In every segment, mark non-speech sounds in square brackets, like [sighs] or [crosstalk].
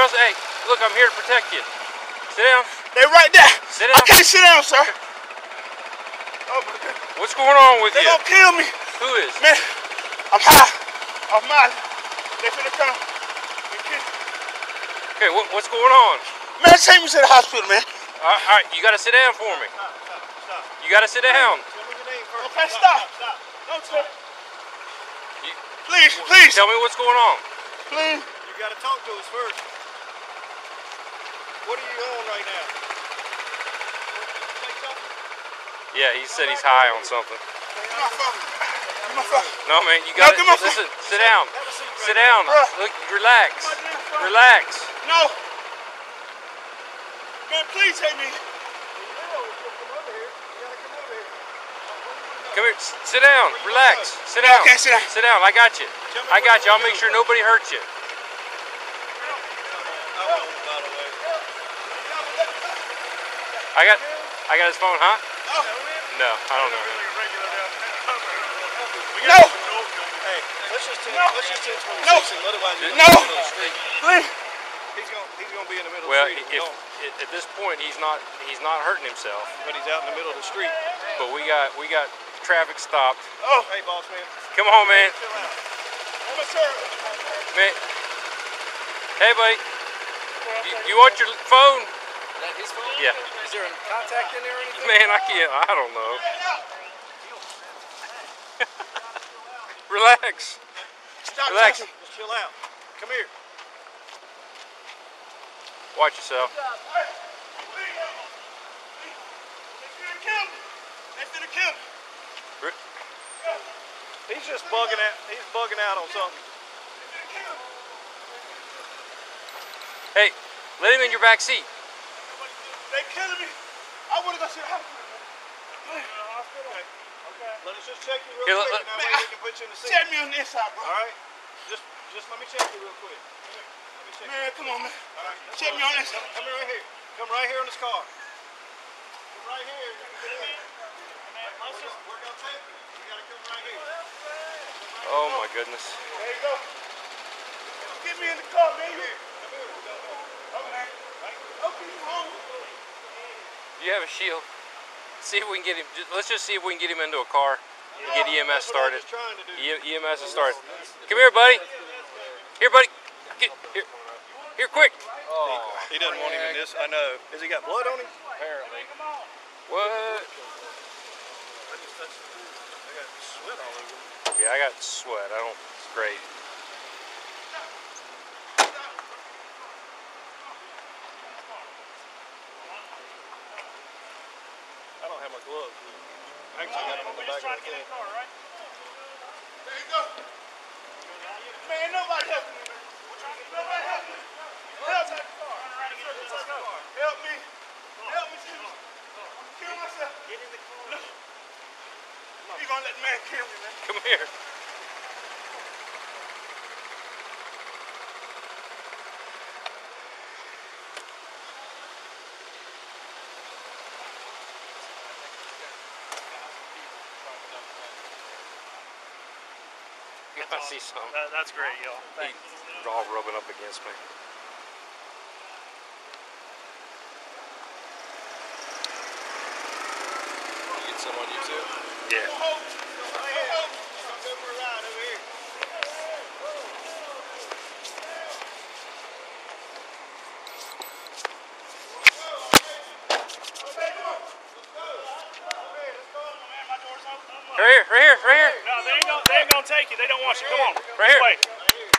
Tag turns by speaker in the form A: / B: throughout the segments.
A: Trust. Hey, look, I'm here to protect you. Sit down.
B: They right there.
A: Sit down.
B: I
A: down.
B: can't sit down, sir. Oh my God.
A: What's going on with
B: They
A: you?
B: They gonna kill me.
A: Who is?
B: Man, I'm high. I'm my They finna come. and kill me.
A: Okay, what, what's going on?
B: Man, take me to the hospital, man.
A: All right, all right, you got to sit down for me. You got to sit down.
B: Okay, stop. Don't tell
A: You,
B: Please, please,
A: tell me what's going on.
B: please.
C: You gotta talk to us first. What are you on right now?
A: Yeah, he said he's high on something.
B: Give my phone. Give my phone.
A: No, man, you got to
B: my
A: listen. Sit down. Sit down. Look, relax.
B: My damn phone.
A: Relax.
B: No. Man, please take me.
A: Come here. Sit down. Relax. Sit down.
B: Okay, sit down.
A: Sit down. I got you. I got you. I'll make sure nobody hurts you.
C: I will, by the way.
A: I got. I got his phone, huh?
B: Oh.
A: No, I don't know.
B: No.
C: Hey, let's just take, let's just take 26
B: No.
C: and otherwise he's
B: No.
C: in the middle of the street.
B: Please.
C: He's gonna, he's gonna be in the middle
A: Well,
C: of the street.
A: if,
C: Don't.
A: at this point he's not he's not hurting himself,
C: but he's out in the middle of the street.
A: but we got we got traffic stopped.
B: Oh.
C: Hey, boss man,
A: Come on, man.
C: chill out.
B: I'm a sir.
A: Man. Hey, buddy. You, you want your phone?
D: that his phone?
A: Yeah.
D: Is there a contact in there or anything?
A: Man, I can't. I don't know. Relax.
B: Stop
A: Relax.
C: chill out. Come here.
A: Watch yourself.
B: They finna kill me. They finna kill me.
A: Re-
C: He's just bugging out. He's bugging out on something.
A: Hey, let him in your back seat.
B: They killing me. I wanna go to the hospital.
C: Okay. Okay. Let us just check you real
A: Here,
C: quick,
A: let-
C: and that way we can put you in the seat.
B: Check me on the inside, bro.
C: All right. Just, just let me check you real quick. Let me check you.
B: Man, come on, man.
C: All right. that's
B: Check
C: all
B: me on
C: right.
B: this.
C: Come here right here. Come right here in this car. Come right here. You can get in. Let's just, we're gonna take you. You gotta come right here.
A: Oh my goodness.
B: There you go. Get me in the car, man.
C: Come here. We gotta go.
B: Okay. Okay, you home.
A: You have a shield. See if we can get him. Let's just see if we can get him into a car and get EMS
C: That's
A: started.
C: I'm trying to do.
A: E- EMS is started. Come here, buddy. Here, buddy. Get here. Here, quick.
C: He doesn't want him in this. I know. Has he got blood on him?
D: Apparently.
A: What?
C: I just touched him. I got sweat all over him.
A: Yeah, I got sweat. I don't. It's great.
C: I don't have my gloves. I actually got them on the back of the thing.
B: There you go. Man, nobody help me, man. Nobody help me. Help me. Help me. Help me, Jesus. I'm kill myself. Get in the car. No. You gonna let the man kill me, man?
A: Come here. I see some.
D: that's great, y'all.
A: He's all rubbing up against me.
D: You get some on YouTube?
A: Yeah.
B: Hope. Hope.
C: Come over here.
A: Right here, right here, right here.
E: No, they ain't gonna, they ain't gonna take you. They don't want you. Come on.
A: Right here.
E: This way.
C: Right here.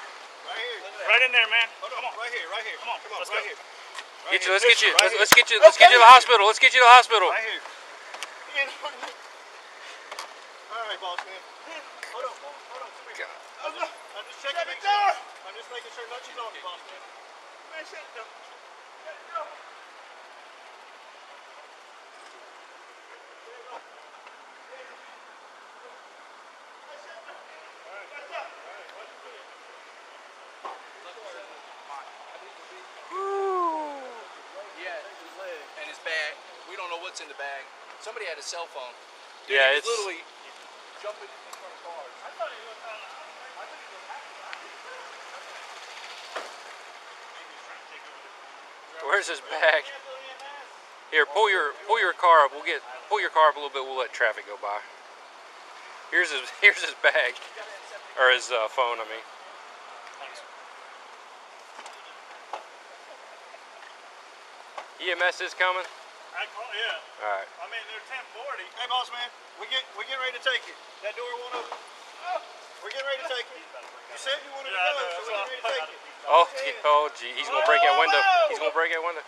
E: Right in there, man.
C: Hold on. Right here. Right here.
E: Come on,
C: Come on.
E: let's
C: right
E: go.
C: here.
A: Get you. Let's get you.
C: Right
A: Let's,
C: here.
A: let's get you. Let's get you to the hospital. Let's get you to the hospital.
C: Right here. All right, boss man. Hold on. Hold on. Come here.
B: I'm not-
C: I'm just checking.
B: Shut the door.
C: sure- I'm just making sure nothing's on you, boss man.
B: Man, shut the door. Shut the door.
D: Yeah, his leg and his bag. We don't know what's in the bag. Somebody had a cell phone. Dude,
A: Yeah, it's-
D: was literally jumping in front of cars.
A: Where's his bag? Here, pull your pull your car up. We'll get pull your car up a little bit. We'll let traffic go by. Here's his [laughs] here's his bag, or his uh, phone. I mean. EMS is coming.
C: I call, yeah.
A: All right.
C: I mean, they're 1040. Hey, boss man, we get we get ready to take it. That door won't open. We're getting ready to take it. You said you wanted
E: Yeah,
C: to go, so we're getting ready to take it.
A: Oh, gee, oh, gee, he's gonna break that window. He's gonna break that window.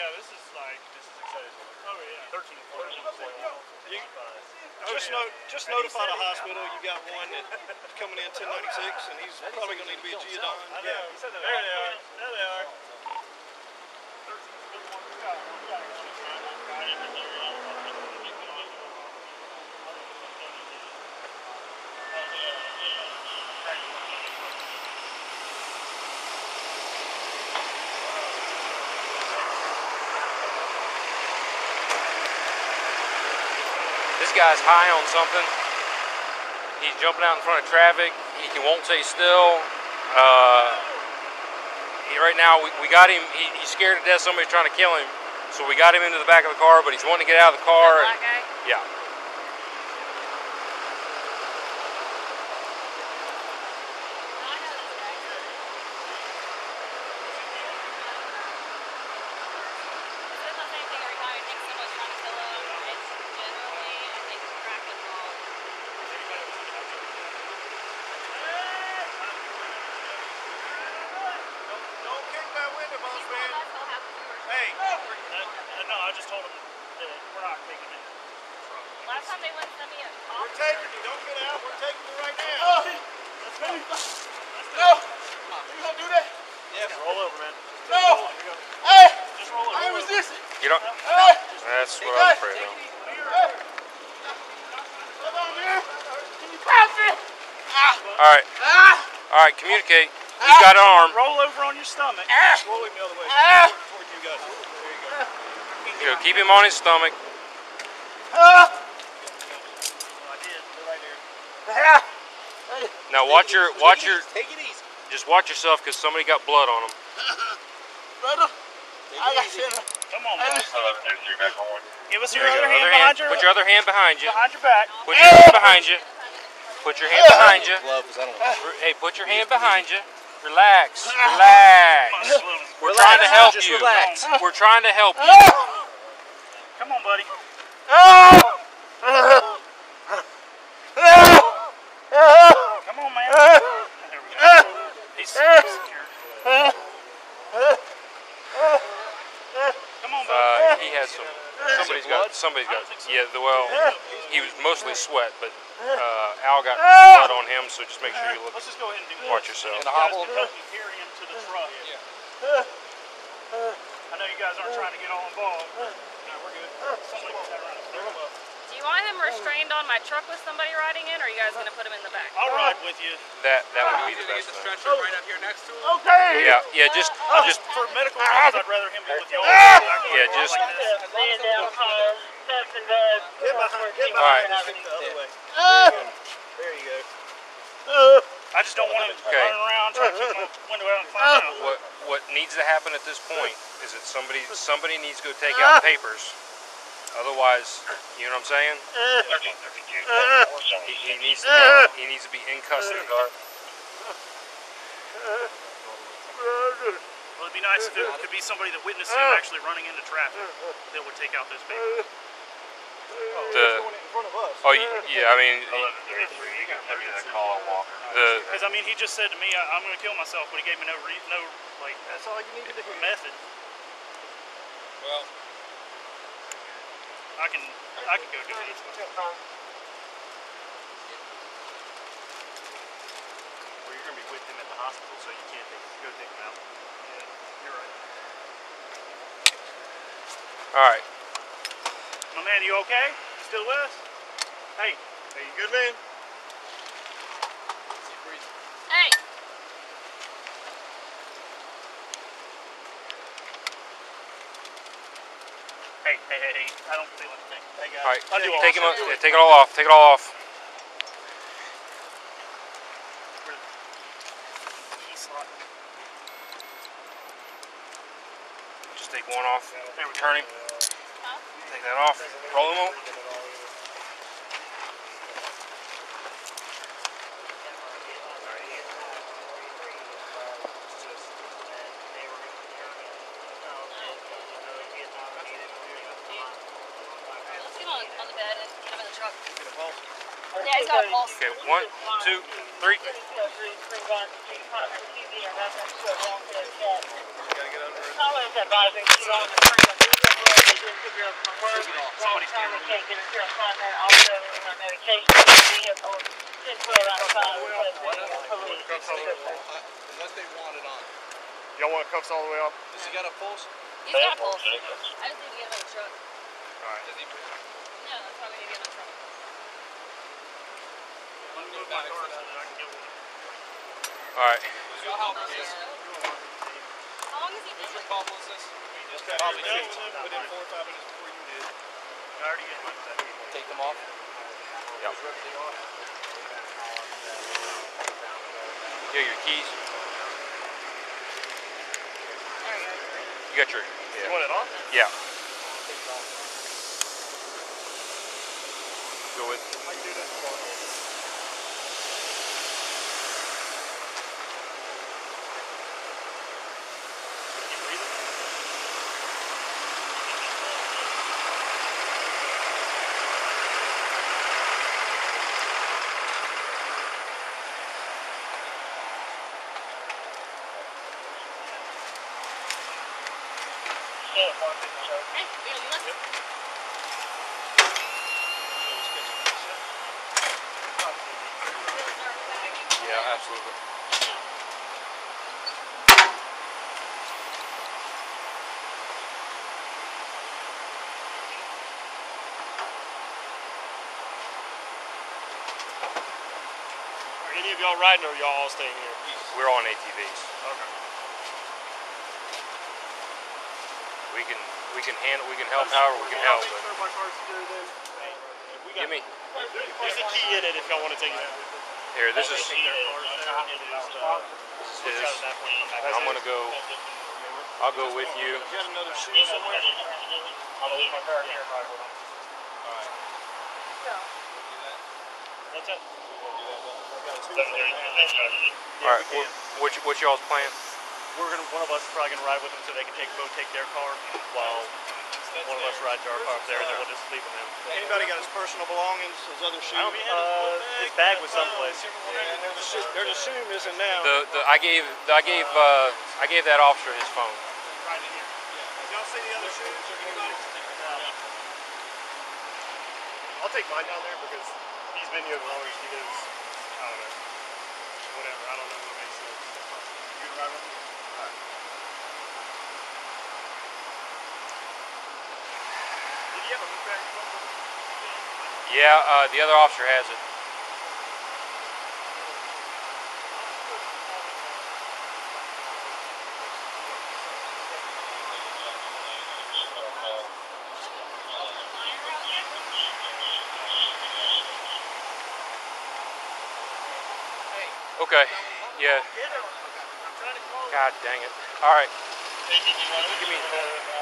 E: Yeah, this is like this is exciting. Oh yeah. 13
C: You, oh, just, no, just notify the hospital you got one that's coming in 1096, and he's probably going to need to be a Geodon.
E: Yeah. There they are. There they are.
A: Guy's high on something. He's jumping out in front of traffic. He can, won't stay still. Uh, he, right now, we, we got him. He, he's scared to death. Somebody's trying to kill him. So we got him into the back of the car, but he's wanting to get out of the car.
F: Guy?
A: Yeah.
F: It's the same thing every time. I think someone's trying to kill him. It's generally, I think, crack involved.
C: Don't kick that window, boss
F: Well,
C: man.
F: that's what happens when we're-
C: Hey,
E: Uh, uh, no, I just told them that we're not taking it.
F: Last time they wouldn't send me a
C: we're
F: cop.
C: taking you. Don't get out. We're taking you right now.
B: No! You gonna do that?
E: Roll over, man.
B: No! Hey!
E: Just roll over.
B: I ain't resisting.
A: You know,
B: Hey!
A: that's what I'm afraid of.
B: Hey! Come on, man. Can you pass it? Ah!
A: All right,
B: Ah!
A: All right. Communicate. He's got an arm.
E: Roll over on your stomach.
B: Ah!
C: Roll him the other way.
B: Ah!
C: Toward you guys. There you go.
A: Go. Keep him on his stomach.
B: Ah!
E: I did.
C: Right there.
B: Ah!
A: Now watch your watch your
D: Take it easy.
A: just watch yourself because somebody got blood on him. [laughs]
B: Brother, I got shit.
E: Come on, man.
B: just-
E: Give us your
A: There you
E: other
A: go.
E: hand
A: Other
E: behind
A: hand.
E: your
A: Put your other hand behind you.
E: behind your back.
A: Put your hand behind you. Put your hand behind you.
D: Glove, because I don't.
A: Re- Hey, put your hand behind you. Relax. Relax. We're trying to help
D: Just
A: you.
D: relax.
A: We're trying to help you. Ah!
E: Come on, buddy. Come on, man. There we go. He's secured. Come on, buddy.
A: Uh, he has some. Somebody's got. Somebody's. Yeah. Well, he was mostly sweat, but uh, Al got blood on him. So just make sure you look.
E: Let's just go ahead and do this.
A: Watch yourself.
E: You guys can help me carry him to the truck. I know you guys aren't trying to get all involved. No, we're good. Somebody put that around his throat.
F: Do you want him restrained on my truck with somebody riding in, or are you guys gonna put him in the back?
E: I'll ride with you.
A: That that would be the best thing.
D: right up here next to him.
B: Okay.
A: Yeah. Yeah. Just just
E: For medical reasons, I'd rather him be with y'all.
A: yeah. Just
E: Like this.
C: Get behind. Get
A: All right.
C: behind. The other way.
B: Ah!
C: There you go.
E: I just don't want him
A: Okay.
E: running around trying to kick my window out and climb out.
A: what what needs to happen at this point is that somebody somebody needs to go take out ah. papers. Otherwise, you know what I'm saying? He, he needs to be, ah. he needs to be in custody.
E: Well, it'd be nice if it could be somebody that witnessed him ah. actually running into traffic that would take out those papers.
A: The
C: Going in front of us.
A: oh yeah, I mean the
E: Because I mean, he just said to me, I, "I'm going to kill myself," but he gave me no re- no like
C: That's all you needed to hear.
E: method.
D: Well,
E: I can I can go do this.
C: Well, you're gonna be with him at the hospital, so you can't take, go take him out.
E: Yeah, you're right.
A: all right.
E: My man, you okay? You still with us? Hey,
C: Hey, you good, man?
F: Hey!
E: hey, hey, hey, hey! I don't feel anything. Hey guys,
A: All right,
E: I'll do all
A: take him. yeah, Take it all off. Take it all off. Just take one off, turn him, take that off, roll him on.
F: Alright, let's get on, on the bed and get him in the truck.
C: Get a pulse.
F: Yeah, he's got a pulse.
A: Okay, one, two, three.
C: You gotta get under it.
D: Unless they want it on.
C: Y'all want cuffs all the way off?
D: Does he got a pulse?
F: He's got a pulse. I just need to get him in the truck.
C: Alright.
D: Does he?
F: No, that's why we need to get him in the truck.
E: Let me move my car so that I can get one.
A: All right.
D: So how long is this?
F: How long has he been
D: Mr.
F: like
D: Paul, was this?
C: Just got
D: Probably
C: here
D: two.
C: within four or five minutes before you did.
E: I already get my set.
D: Take them off.
A: Yep. Yeah, your keys. You got your.
C: You
A: Yeah.
C: want it off?
A: Yeah. Go with.
C: I can do that.
F: Hey, we gonna do?
A: Yeah, absolutely.
C: Are any of y'all riding or y'all all staying here?
A: We're on ATVs.
C: Okay.
A: We can we can handle we can help however we can help. But
C: my car's secure then. We
A: give me
C: There's a key in it if y'all want to take it
A: here. This is
C: Take their cars there and just, uh,
A: this
C: switch out at that point. Come back.
A: I'm gonna go. I'll go with you.
C: You got another shoe somewhere? What's that?
A: All right. What, what's, y- what's y'all's plan?
G: We're gonna, one of us is probably gonna ride with them so they can take, both take their car, while one of us rides our car up there, and then we'll just leave with them there.
C: Anybody got his personal belongings, his other shoe?
G: Uh, his bag was someplace.
C: Yeah, there's a shoe, there's a shoe missing now.
A: The the I gave I gave uh I gave that officer his phone.
C: right in here. Y'all see the other shoes? Anybody? I'll take mine down there because he's been here the longest. He is, I don't know, whatever. I don't know what makes sense. You can ride with me? All right. Did he have a book bag or something?
A: Yeah, uh, the other officer has it. Okay. Yeah. God dang it. All right. Give me.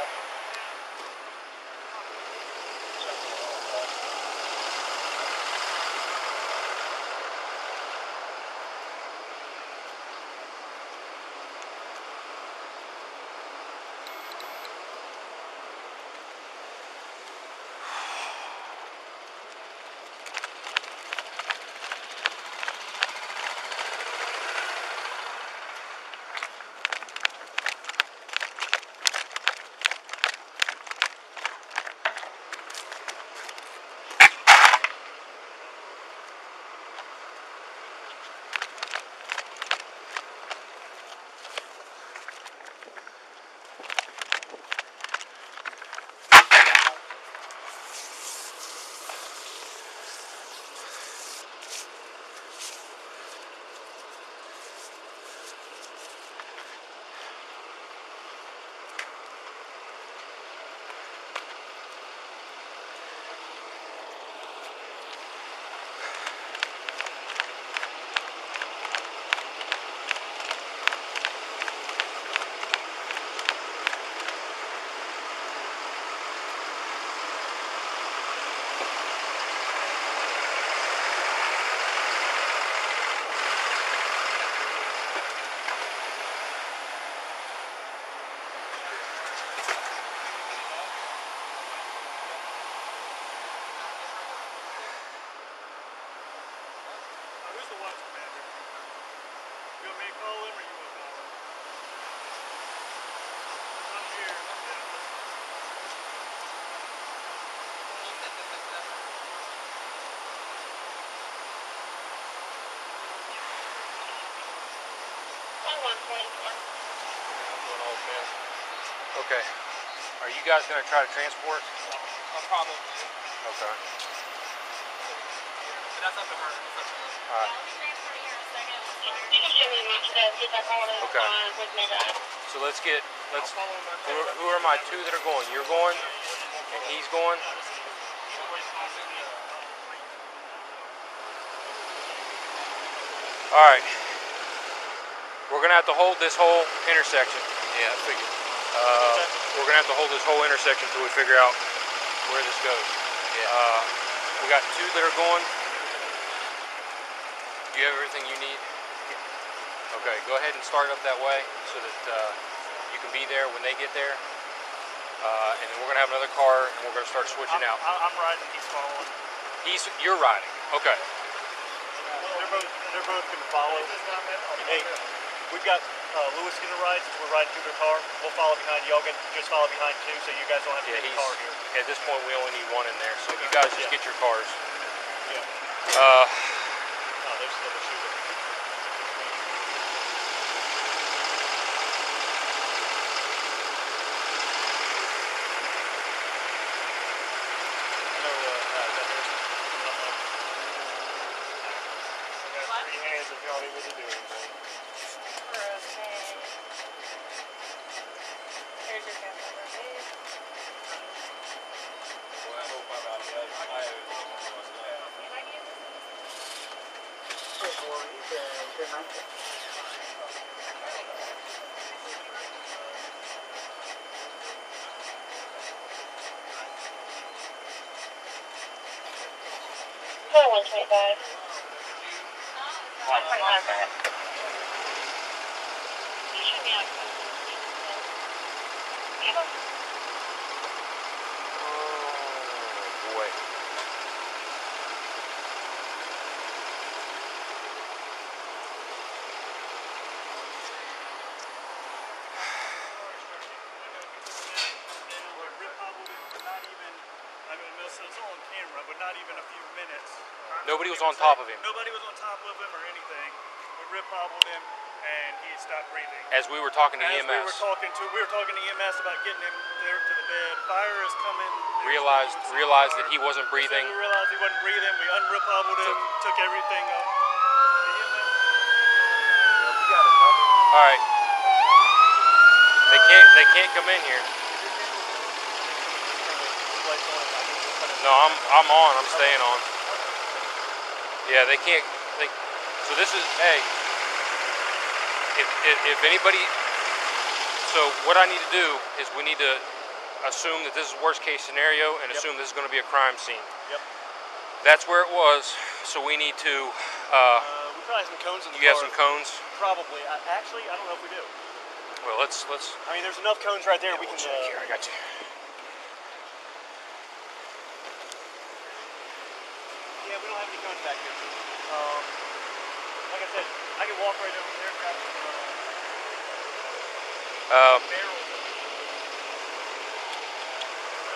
A: Okay. Are you guys gonna try to transport?
D: No problem.
A: Okay.
D: But that's up to her. That's up to her.
A: All right.
F: I'll be transporting here in a second.
A: Okay. So let's get let's. Who, are- who are my two that are going? You're going, and he's going. All right. We're gonna have to hold this whole intersection.
D: Yeah, I figured.
A: Uh, we're gonna have to hold this whole intersection until we figure out where this goes.
D: Yeah.
A: Uh, we got two that are going. Do you have everything you need? Okay, go ahead and start up that way so that uh, you can be there when they get there. Uh, and then we're gonna have another car and we're gonna start switching
E: I'm,
A: out.
E: I- I'm riding. He's following.
A: He's you're riding. Okay.
G: They're both they're both gonna follow. Hey, we've got uh, Lewis gonna ride since we're riding through their car. We'll follow behind. Y'all can just follow behind too, so you guys don't have to
A: Yeah,
G: get the car here.
A: at this point we only need one in there. So you guys just
G: Yeah.
A: get your cars.
G: Yeah.
A: Uh,
G: Oh, there's still a shooter. I know, uh, uh, that there's, uh,
C: I got three hands if y'all need me to do anything.
F: Here's your camera number, please. If I give
H: One twenty-five. One point one five. You should be on.
A: oh boy.
E: Where RIPP hobbled him, not even. I mean, this is on camera, but not even a Oh, few minutes. [sighs]
A: Nobody was on top of him.
E: Nobody was on top of him or anything. We RIPP hobbled him, and he stopped breathing.
A: As we were talking to
E: As
A: EMS,
E: we were talking to, we were talking to EMS about getting him there to the bed. Fire is coming.
A: Realized realized that he wasn't
E: As soon as
A: breathing.
E: We realized he wasn't breathing. We unrip hobbled him, took everything up.
A: All right. They can't they can't come in here. No, I'm I'm on. I'm staying on. Yeah, they can't. They, so this is hey. If, if if anybody, so what I need to do is we need to assume that this is worst case scenario and assume this is going to be a crime scene.
G: Yep.
A: That's where it was. So we need to. Uh,
G: Uh, we probably have some cones in the
A: you have some cones.
G: Probably. I, actually, I don't know if we do.
A: Well, let's let's.
G: I mean, there's enough cones right there.
A: Yeah,
G: we
A: we'll
G: can.
A: check
G: Uh,
A: here. I got you.
G: Yeah, we don't have any cones back here. Um, like I said, I can walk right over there, grab some
A: Um,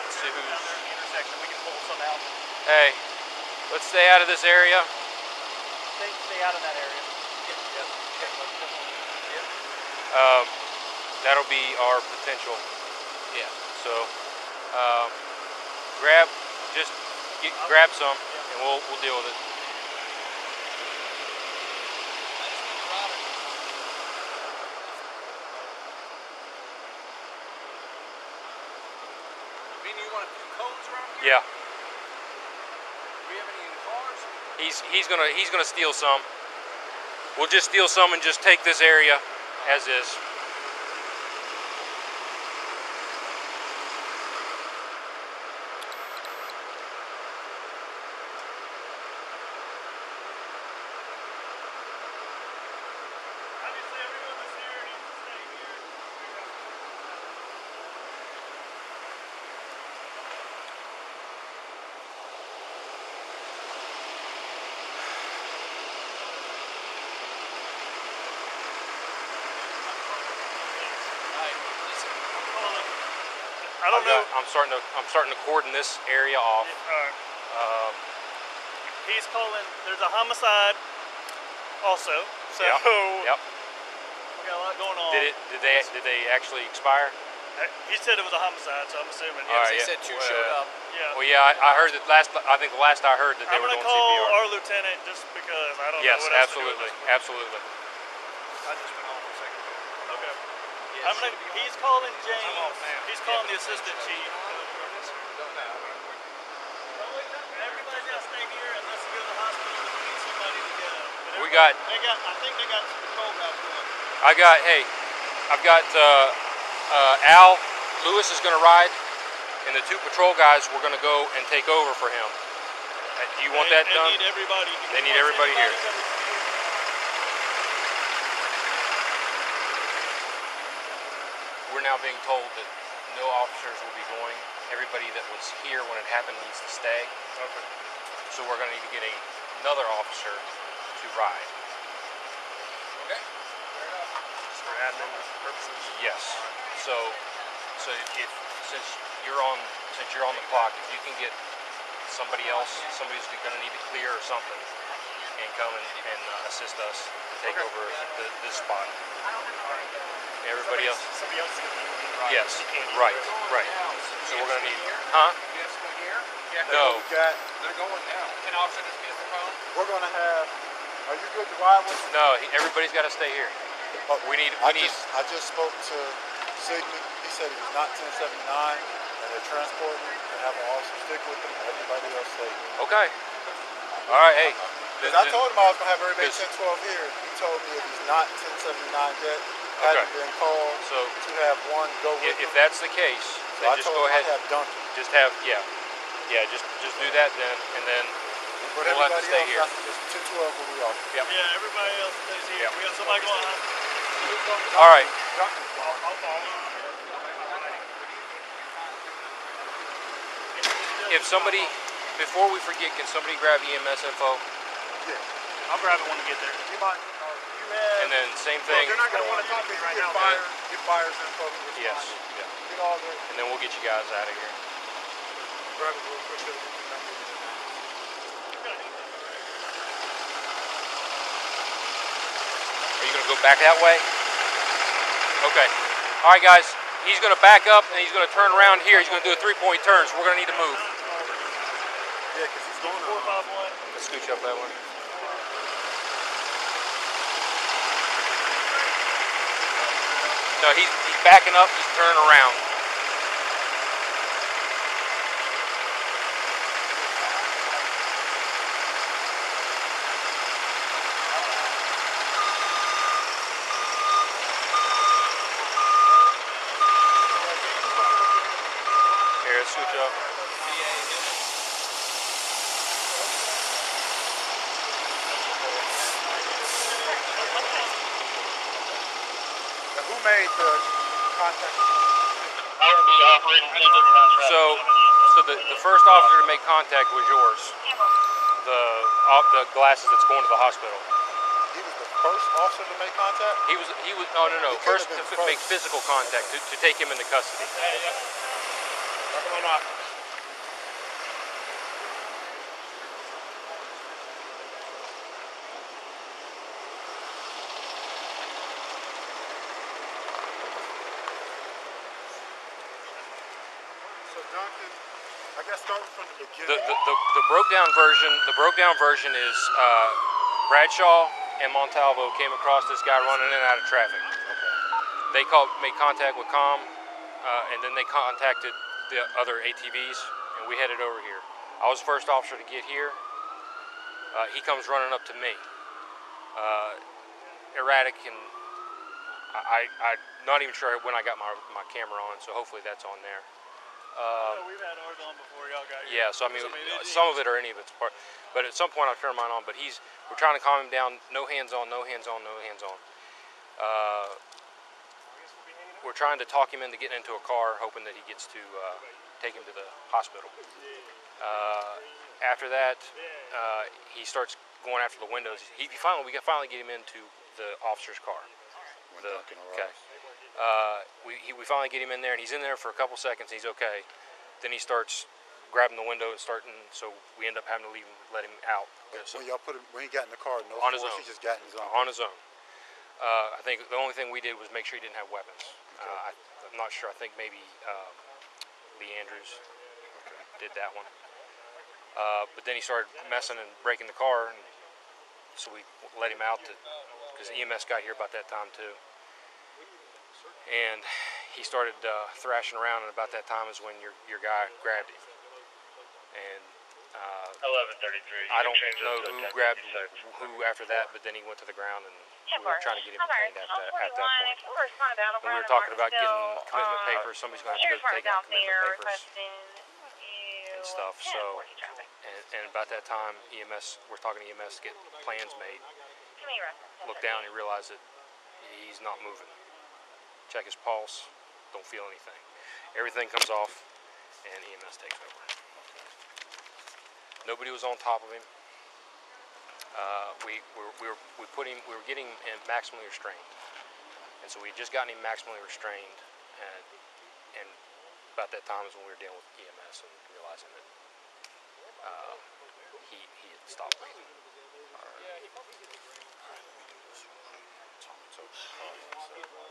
A: let's see who's.
G: at the intersection, we can pull some out.
A: Hey, let's stay out of this area.
G: Stay, stay out of that area.
A: Um, that'll be our potential.
D: Yeah.
A: So, um, grab, just get, grab some, and we'll we'll deal with it.
D: Meaning you want a few cones around here?
A: Yeah,
D: Do we have any in the cars?
A: he's he's gonna he's gonna steal some. We'll just steal some and just take this area as is.
E: Obviously, everyone that's here needs to stay here.
D: Alright, listen.
E: I'm calling. I
A: I've
E: don't know.
A: got- I'm starting to I'm starting to cordon this area off.
E: Alright.
A: Um,
E: He's calling. There's a homicide. Also. So.
A: Yep. [laughs] Yep.
E: We got a lot going on.
A: Did it? Did they? Did they actually expire?
E: Uh, He said it was a homicide, so I'm assuming.
A: All right,
D: They
A: yeah.
D: said two
A: Well,
D: showed up.
E: Yeah.
A: Well, yeah, I, I heard that last. I think the last I heard that they
E: I'm
A: were
E: gonna
A: doing
E: call
A: CPR.
E: our lieutenant just because I don't
A: yes,
E: know what else
A: absolutely,
E: to do. at this
A: absolutely.
C: I just went home a second ago.
E: Okay.
D: Yeah,
E: I'm gonna.
D: Should be
E: He's calling James.
C: I'm off now.
E: He's calling the assistant chief.
D: Don't know.
E: Everybody's gotta stay here unless you go to the hospital. We need somebody to go. But
A: We got.
I: They got, I think they got some patrol guys going.
A: I got. Hey, I've got uh, uh, Al Lewis is going to ride, and the two patrol guys were going to go and take over for him. Uh, do you want
E: they,
A: that
E: they
A: done?
E: need everybody.
A: They need everybody here.
E: everybody's here.
A: We're now being told that no officers will be going. Everybody that was here when it happened needs to stay.
E: Okay.
A: So we're going to need to get a, another officer to ride.
D: Okay.
E: Just for admin purposes.
A: Yes. So, so if since you're on since you're on the clock, if you can get somebody else, somebody's going to need to clear or something, and come and, and uh, assist us to take over the, this spot. Everybody else.
E: Somebody else is gonna be right.
A: Yes. Right. Right. So we're going to need. Huh?
D: You have? Yeah.
A: No.
I: We got,
D: They're going now. Can officer just get the phone?
I: we're gonna have, are you good to ride with?
A: No. He, everybody's got to stay here.
I: But
A: We need.
I: I
A: need.
I: just, I just spoke to Sigmund. He said it was not 1079, and they're transporting. and have an officer stick with them. and Everybody else stay.
A: Okay. All right. Hey.
I: Because I told him I was gonna have everybody
A: Because-
I: 1012 here. He told me if he's not 1079 yet, hadn't been called
A: So
I: to have one go with
A: if, if
I: him.
A: that's the case,
I: So
A: then
I: I
A: just
I: told
A: go
I: him
A: ahead.
I: I'd have Duncan.
A: Just have. Yeah. Yeah. Just just do that then, and then
I: But
A: We'll have to
I: everybody
A: stay
I: else
A: here.
I: got to just 1012 will be off.
A: Yep.
E: Yeah, everybody else stays here.
A: Yeah.
E: We got somebody going. Huh?
A: All right.
I: Duncan.
E: I'll, I'll call him.
A: If somebody, before we forget, can somebody grab EMS info?
E: I'll grab it when we get there.
I: You might, uh, you have.
A: And then same
I: Well,
A: thing.
I: they're not gonna want to talk to you
E: right
I: get
E: now,
I: fire, get fires info.
A: Yes.
I: respond.
A: Yeah.
I: Get all the,
A: And then we'll get you guys out of here.
I: grab it real quick. so we can number it.
A: Are you gonna go back that way? Okay. All right, guys. He's gonna back up and he's gonna turn around here. He's gonna do a three-point turn, so we're gonna need to move.
I: Yeah, because going on.
E: five.
A: Let's scooch up that one. No, he's, he's backing up. He's turning around. Here, scooch up.
I: Now, who made the contact?
A: So, so the, the first officer to make contact was yours. The op, the glasses that's going to the hospital.
I: He was the first officer to make contact?
A: He was he was oh, no no
I: no
A: first to
I: been
A: f- make physical contact to, to take him into custody.
I: So Duncan, I guess starting from the
A: The,
I: beginning.
A: the, the, the broke down version the broke down version is uh, Bradshaw and Montalvo came across this guy running in and out of traffic. They called made contact with Com, uh, and then they contacted the other ATVs, and we headed over here. I was the first officer to get here. Uh, he comes running up to me, uh, erratic, and I, I, I'm not even sure when I got my, my camera on, so hopefully that's on there. Uh,
E: Yeah, we've had ours on before y'all got here.
A: yeah, so I mean,
E: So, I mean,
A: some of it or any of it's part. But at some point, I'll turn mine on. But he's, we're trying to calm him down. No hands on, no hands on, no hands on. Uh, we're trying to talk him into getting into a car, hoping that he gets to uh, take him to the hospital. Uh, after that, uh, he starts going after the windows. He, he finally, we got finally get him into the officer's car. The- okay. Uh, we, he, we finally get him in there, and he's in there for a couple seconds. And he's okay. Then he starts grabbing the window and starting. So we end up having to leave him, let him out. So-
I: When y'all put him, when he got in the car, no
A: On his own.
I: he just got in his own.
A: on his own. Uh, I think the only thing we did was make sure he didn't have weapons. Uh, I, I'm not sure. I think maybe uh, Lee Andrews did that one. Uh, but then he started messing and breaking the car, and so we let him out because EMS got here about that time too. And he started uh, thrashing around, and about that time is when your your guy grabbed him. And uh,
H: 1133.
A: I don't know who grabbed who after that, but then he went to the ground, and we were trying to get him detained at that, at that point. And we were talking about getting commitment papers. Somebody's going to have to go take out commitment papers and stuff. So, and, and about that time, EMS, we're talking to EMS to get plans made. Look down and realize that he's not moving. Check his pulse, don't feel anything. Everything comes off, and EMS takes over. Nobody was on top of him. Uh, we, we, were, we, were, we put him, we were getting him maximally restrained. And so we had just gotten him maximally restrained, and, and about that time is when we were dealing with EMS and realizing that uh, he, he had stopped breathing.
B: Don't worry,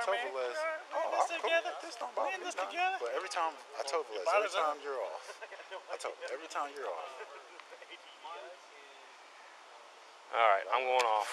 I: told
B: man.
I: Velez,
B: We're
I: oh,
B: in this
I: I'm cool.
B: together.
I: This don't
B: We
I: bother
B: in
I: me
B: this
I: none.
B: together.
I: But every time I told Velez, [laughs] every time you're off, I told every time you're off.
A: All right, I'm going off.